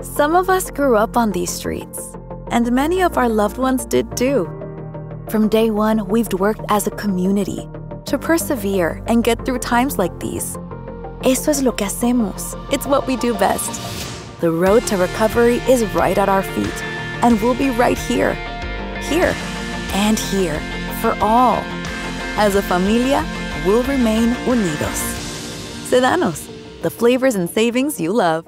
Some of us grew up on these streets, and many of our loved ones did too. From day one, we've worked as a community to persevere and get through times like these. Eso es lo que hacemos. It's what we do best. The road to recovery is right at our feet, and we'll be right here, here, and here for all. As a familia, we'll remain unidos. Sedano's, the flavors and savings you love.